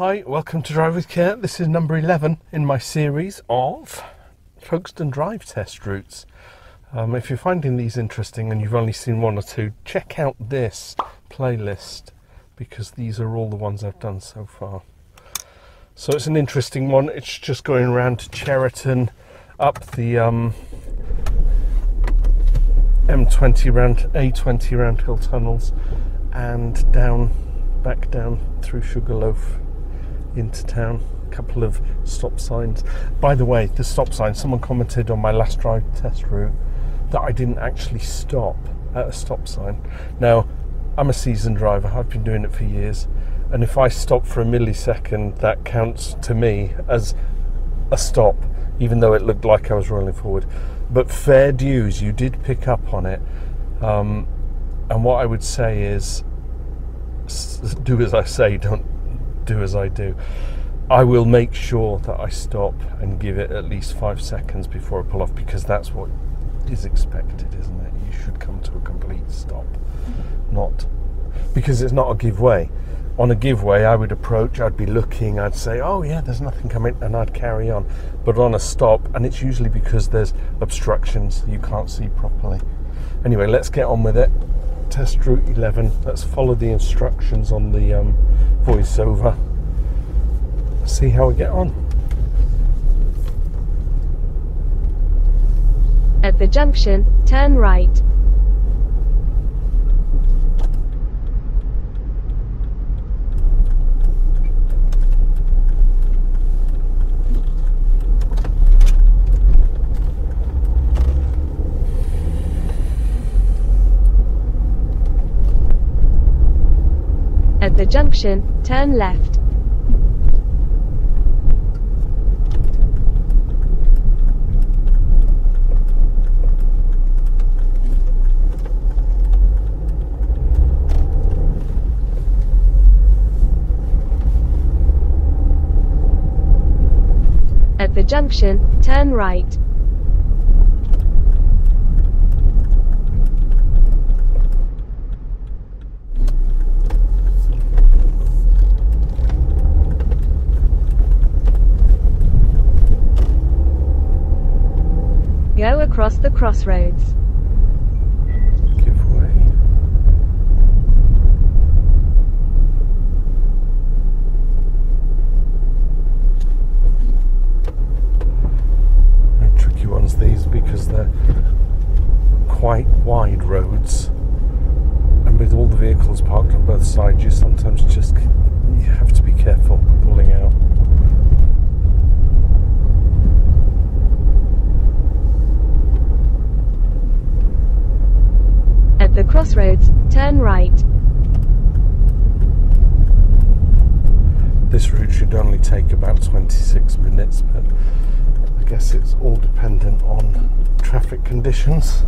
Hi, welcome to Drive with Care. This is number 11 in my series of Folkestone Drive test routes. Um, if you're finding these interesting and you've only seen one or two, check out this playlist because these are all the ones I've done so far. So it's an interesting one. It's just going around to Cheriton, up the um, M20 round, A20 round hill tunnels, and down, back down through Sugarloaf into town. A couple of stop signs. By the way, the stop sign, someone commented on my last drive test route that I didn't actually stop at a stop sign. Now, I'm a seasoned driver, I've been doing it for years, and if I stop for a millisecond, that counts to me as a stop, even though it looked like I was rolling forward. But fair dues, you did pick up on it. Um, and what I would say is do as I say, don't do as I do. I will make sure that I stop and give it at least five seconds before I pull off because that's what is expected, isn't it? You should come to a complete stop, not because it's not a give way. On a give way, I would approach, I'd be looking, I'd say, oh yeah, there's nothing coming, and I'd carry on. But on a stop, and it's usually because there's obstructions, you can't see properly. Anyway, let's get on with it. Test route 11. Let's follow the instructions on the um, voiceover. See how we get on. At the junction, turn right. At the junction, turn left. At the junction, turn right. Go across the crossroads. Give way. Tricky ones these because they're quite wide roads and with all the vehicles parked on both sides you sometimes just you have to be careful pulling out. At the crossroads, turn right. This route should only take about 26 minutes, but I guess it's all dependent on traffic conditions.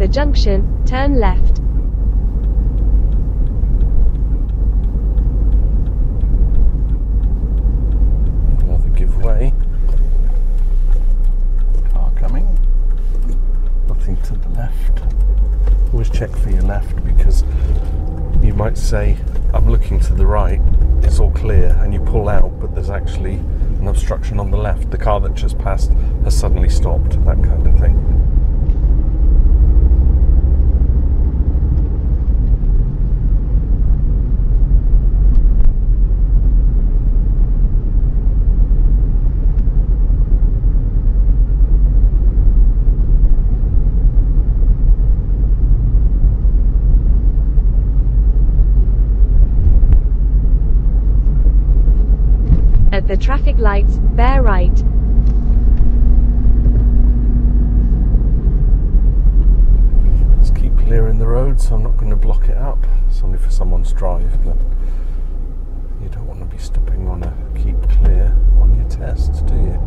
The junction, turn left. Another give way. Car coming. Nothing to the left. Always check for your left because you might say, I'm looking to the right, it's all clear, and you pull out, but there's actually an obstruction on the left. The car that just passed has suddenly stopped, that kind of thing. The traffic lights, bear right. Just keep clearing the road, so I'm not going to block it up. It's only for someone's drive, but you don't want to be stopping on a keep clear on your test, do you?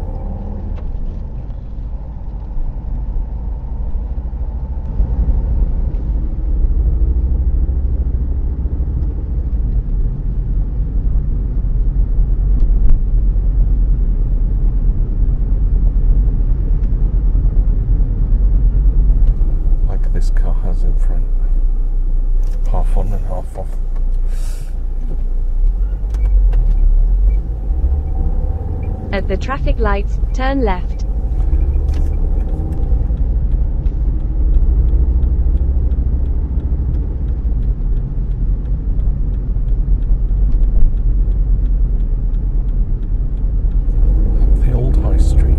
Like this car has in front. Half on and half off. At the traffic lights, turn left. The old high street.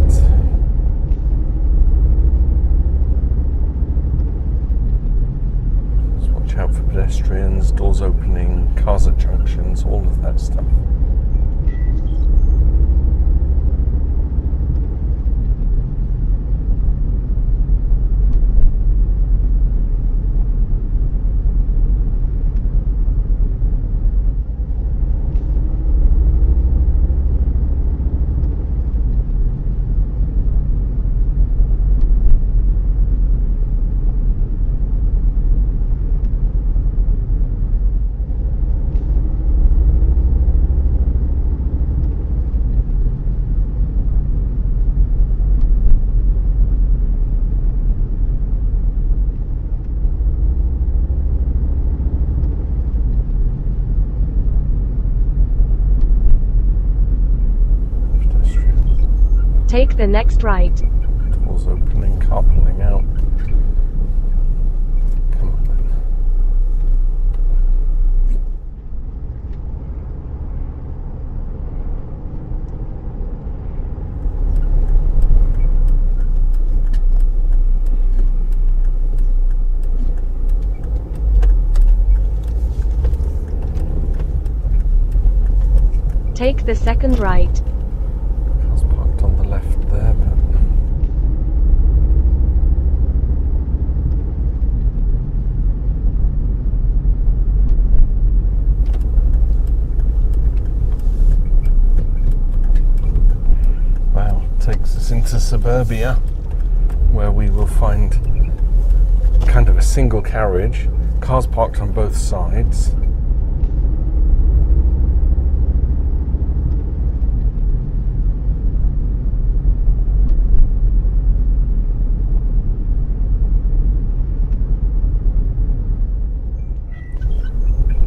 Just watch out for pedestrians, doors opening, cars at junctions, all of that stuff. Pedestrian. Take the next right. Doors opening, car pulling out. Come on then. Take the second right. Car's parked on the left there, but wow, takes us into suburbia where we will find kind of a single carriage, cars parked on both sides.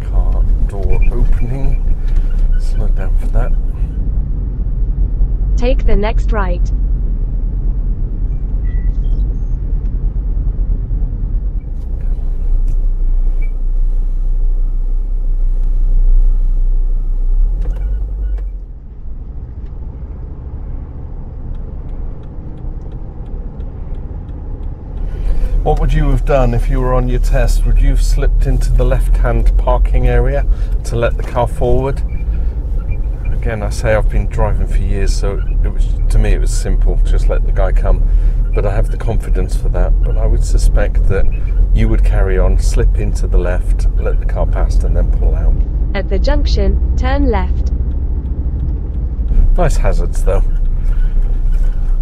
Car door opening. For that. Take the next right. Would you have done if you were on your test? Would you have slipped into the left hand parking area to let the car forward? Again, I say I've been driving for years, so it was to me it was simple. Just let the guy come. But I have the confidence for that. But I would suspect that you would carry on, slip into the left, let the car past, and then pull out. At the junction, turn left. Nice hazards, though.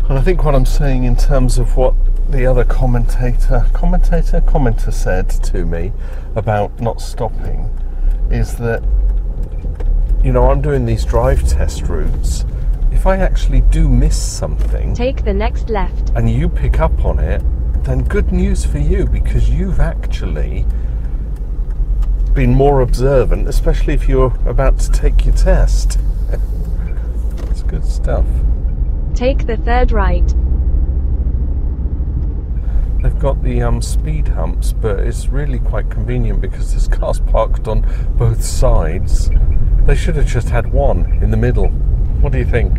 And I think what I'm saying in terms of what the other commentator, commentator, commenter said to me about not stopping is that, you know, I'm doing these drive test routes. If I actually do miss something Take the next left. and you pick up on it, then good news for you because you've actually been more observant, especially if you're about to take your test. It's good stuff. Take the third right. They've got the um, speed humps, but it's really quite convenient because there's cars parked on both sides. They should have just had one in the middle. What do you think?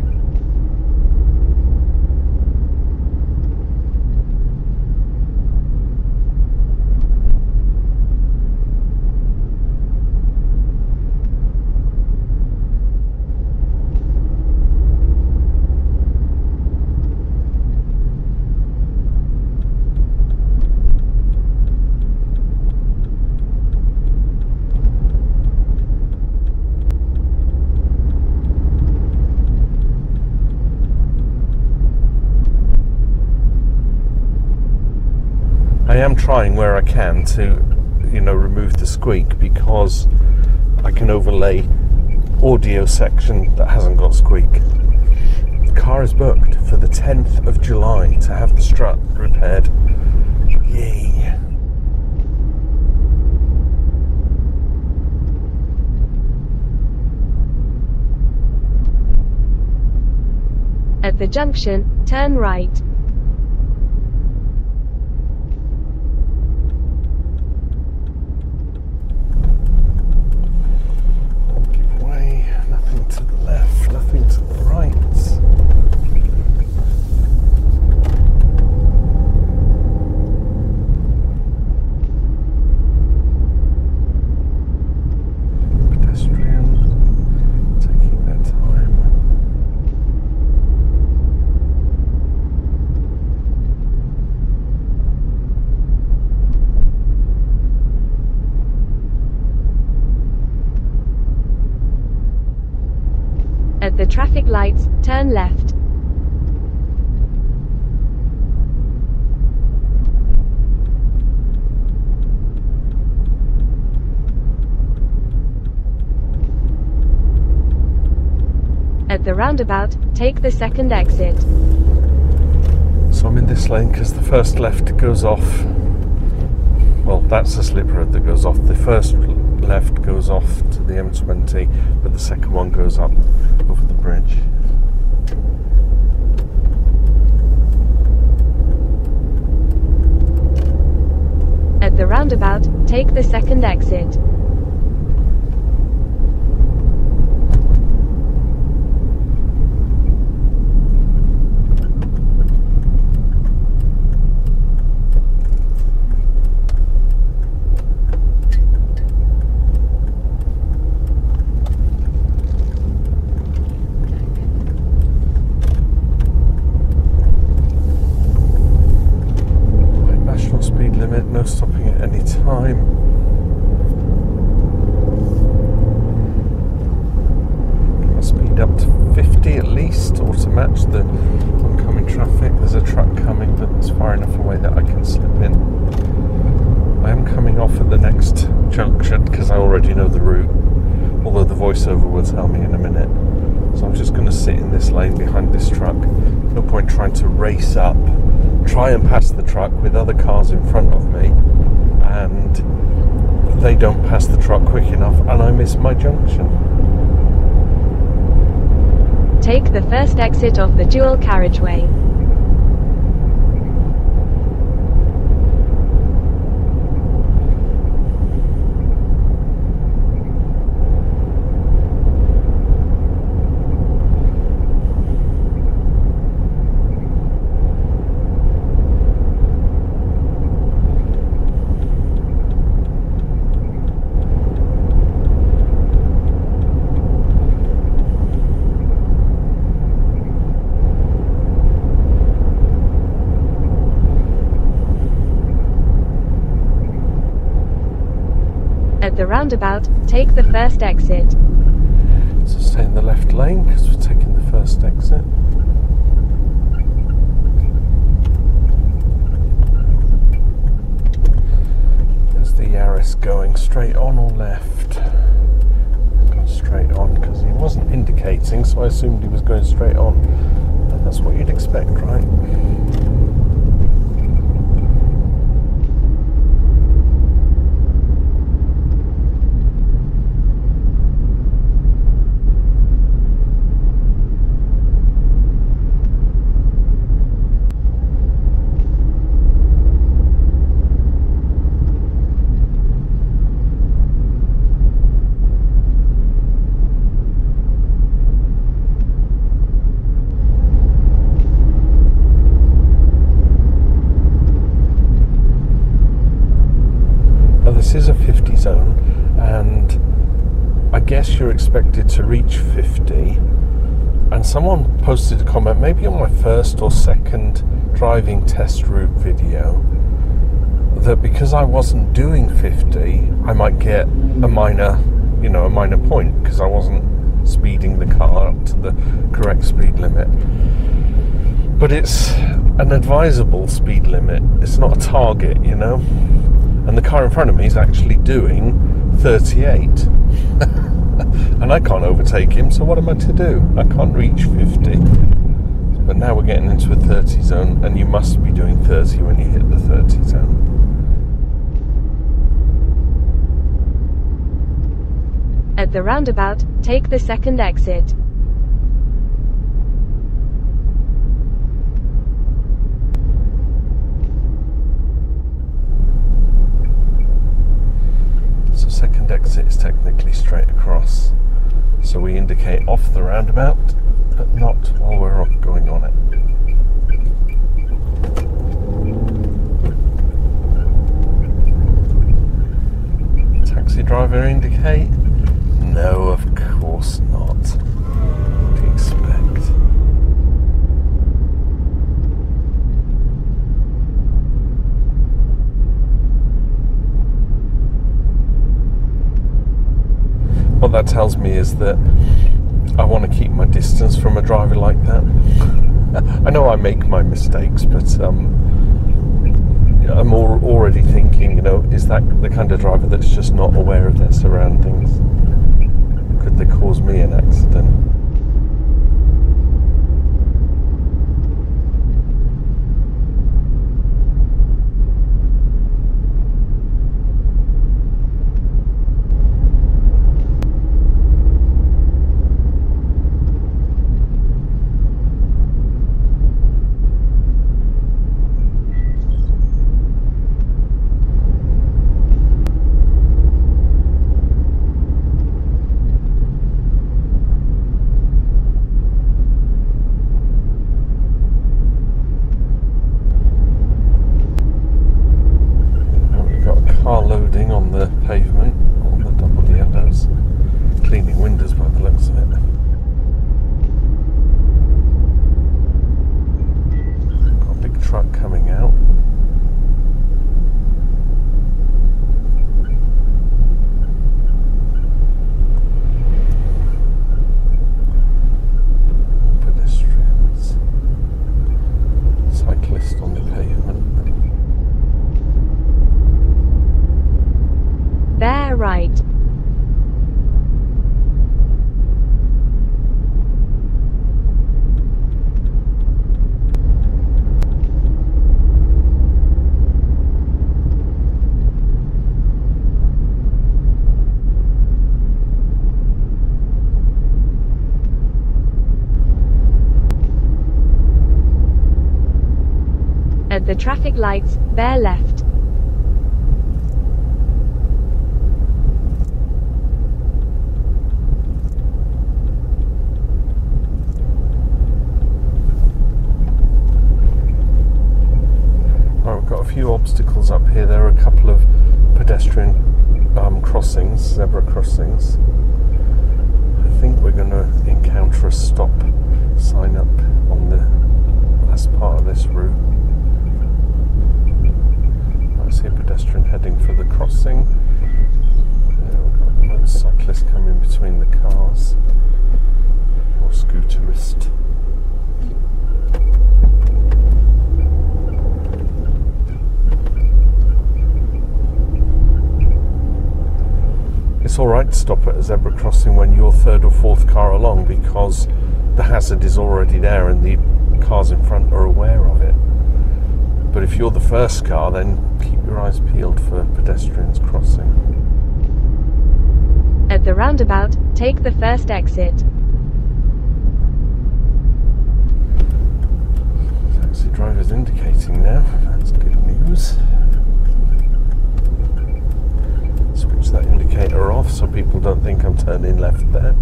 Trying where I can to, you know, remove the squeak because I can overlay audio section that hasn't got squeak. The car is booked for the 10th of July to have the strut repaired. Yay! At the junction, turn right. Give way. Nothing to the left, nothing to the right. Pedestrian taking their time. At the traffic lights, turn left. At the roundabout, take the second exit. So I'm in this lane because the first left goes off. Well, that's the slip road that goes off. The first left goes off to the M20, but the second one goes up over At the roundabout, take the second exit. Right, national speed limit, no stopping at any time. Gonna speed up to 50 at least, or to match the oncoming traffic. There's a truck coming, but it's far enough away that I can slip in. I am coming off at the next junction because I already know the route, although the voiceover will tell me in a minute. So I'm just going to sit in this lane behind this truck. No point trying to race up, try and pass the truck with other cars in front of me, and they don't pass the truck quick enough, and I miss my junction. Take the first exit off the dual carriageway. At roundabout, take the first exit. So stay in the left lane because we're taking the first exit. There's the Yaris going straight on or left. Straight on because he wasn't indicating, so I assumed he was going straight on. And that's what you'd expect, right? Now, this is a 50 zone, and I guess you're expected to reach 50. And someone posted a comment, maybe on my first or second driving test route video, that because I wasn't doing 50, I might get a minor, you know, a minor point because I wasn't speeding the car up to the correct speed limit. But it's an advisable speed limit. It's not a target, you know. And the car in front of me is actually doing 38. and I can't overtake him, so what am I to do? I can't reach 50. But now we're getting into a 30 zone, and you must be doing 30 when you hit the 30 zone. At the roundabout, take the second exit. Second exit is technically straight across. So we indicate off the roundabout, but not while we're going on it. Taxi driver indicate? No, of course not. What do you expect? What that tells me is that I want to keep my distance from a driver like that. I know I make my mistakes, but um, I'm already thinking, you know, is that the kind of driver that's just not aware of their surroundings? Could they cause me an accident? Now We've got a car loading on the pavement, on the double yellows, cleaning windows by the looks of it. Got a big truck coming out. Pedestrians, cyclist on the pavement. Right. At the traffic lights, bear left. Few obstacles up here. There are a couple of pedestrian um, crossings, zebra crossings. I think we're going to encounter a stop sign up on the last part of this route. I see a pedestrian heading for the crossing. Yeah, we've got a motorcyclist coming between the cars. Or scooterist. It's all right to stop at a zebra crossing when you're third or fourth car along because the hazard is already there and the cars in front are aware of it. But if you're the first car, then keep your eyes peeled for pedestrians crossing. At the roundabout, take the first exit. Taxi driver's indicating now. That's good news. Switch that indicator off so people don't think I'm turning left there.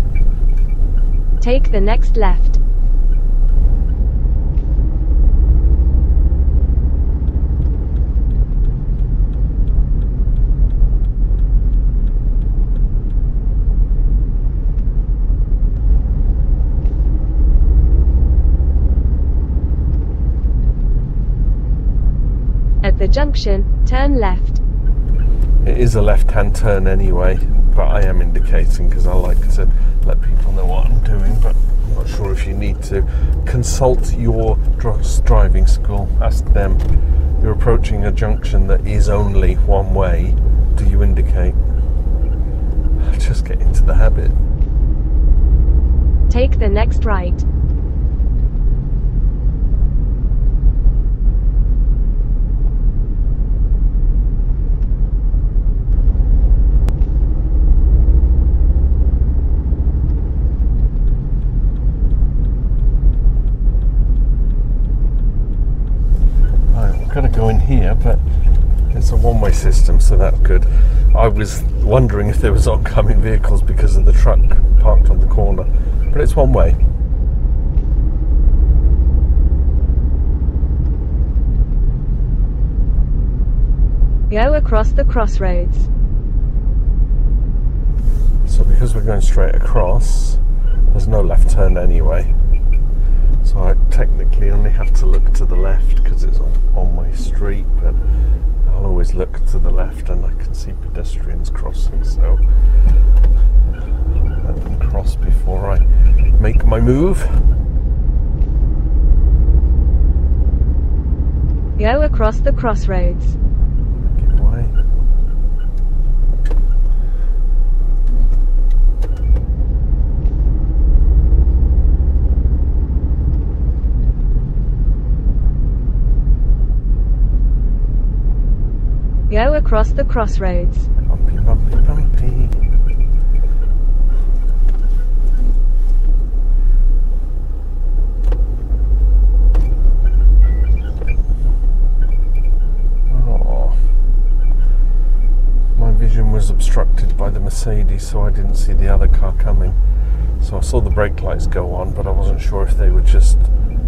Take the next left. At the junction, turn left. It is a left-hand turn anyway, but I am indicating because I like to let people know what I'm doing. But I'm not sure if you need to consult your dr- driving school. Ask them. You're approaching a junction that is only one way. Do you indicate? Just get into the habit. Take the next right. Right, we're going to go in here, but it's a one-way system, so that's good. I was wondering if there was oncoming vehicles because of the truck parked on the corner, but it's one way. Go across the crossroads. So because we're going straight across, there's no left turn anyway. So I technically only have to look to the left because it's a one-way street, but I'll always look to the left and I can see pedestrians crossing, so let them cross before I make my move. Go across the crossroads. Give way. Go across the crossroads. Bumpy, bumpy, bumpy. Oh. My vision was obstructed by the Mercedes, so I didn't see the other car coming. So I saw the brake lights go on, but I wasn't sure if they were just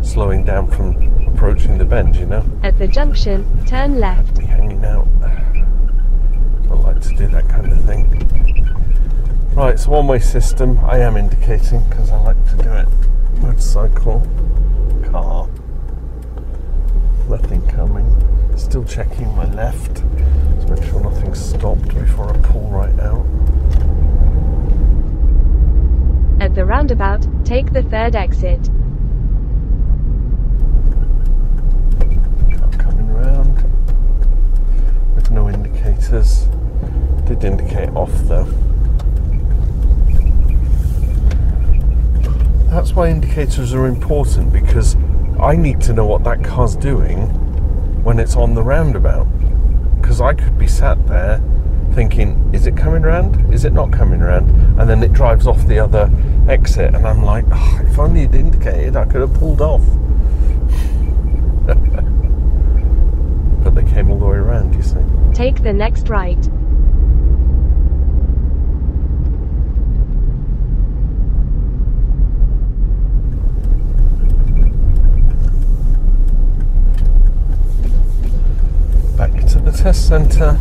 slowing down from approaching the bend, you know? At the junction, turn left. hanging out. Like to do that kind of thing. Right, it's a one-way system. I am indicating because I like to do it. Motorcycle, car, nothing coming. Still checking my left to make sure nothing's stopped before I pull right out. At the roundabout, take the third exit. Car coming round with no indicators. Did indicate off though. That's why indicators are important because I need to know what that car's doing when it's on the roundabout. Because I could be sat there thinking, is it coming round? Is it not coming round? And then it drives off the other exit, and I'm like, "Oh, if only it indicated, I could have pulled off. but they came all the way around, you see. Take the next right. Back centre.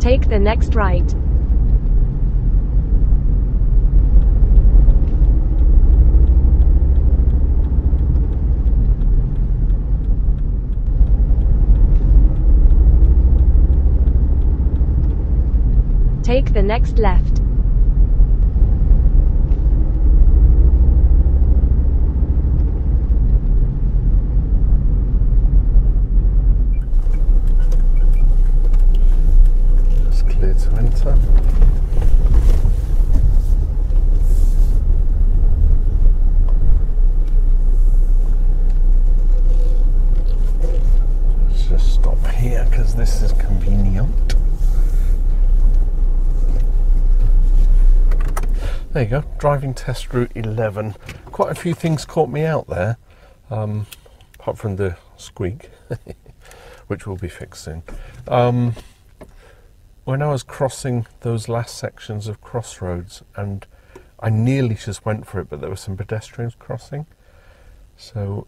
Take the next right. Take the next left. It's Let's just stop here because this is convenient. There you go, driving test route 11. Quite a few things caught me out there, um, apart from the squeak, which will be fixed soon. Um, when I was crossing those last sections of crossroads, and I nearly just went for it, but there were some pedestrians crossing. So,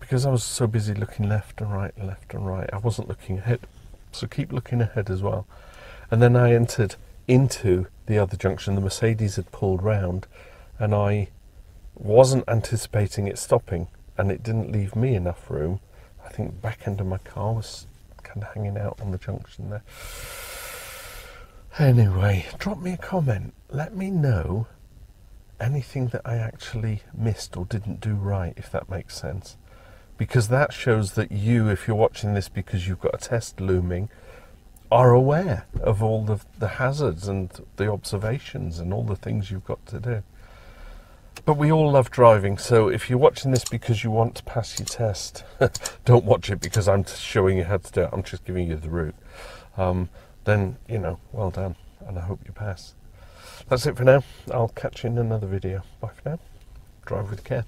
because I was so busy looking left and right, left and right, I wasn't looking ahead. So keep looking ahead as well. And then I entered into the other junction. The Mercedes had pulled round, and I wasn't anticipating it stopping, and it didn't leave me enough room. I think the back end of my car was kind of hanging out on the junction there. Anyway, drop me a comment. Let me know anything that I actually missed or didn't do right, if that makes sense. Because that shows that you, if you're watching this because you've got a test looming, are aware of all the, the hazards and the observations and all the things you've got to do. But we all love driving, so if you're watching this because you want to pass your test, don't watch it because I'm showing you how to do it. I'm just giving you the route. Um, then, you know, well done, and I hope you pass. That's it for now. I'll catch you in another video. Bye for now. Drive with care.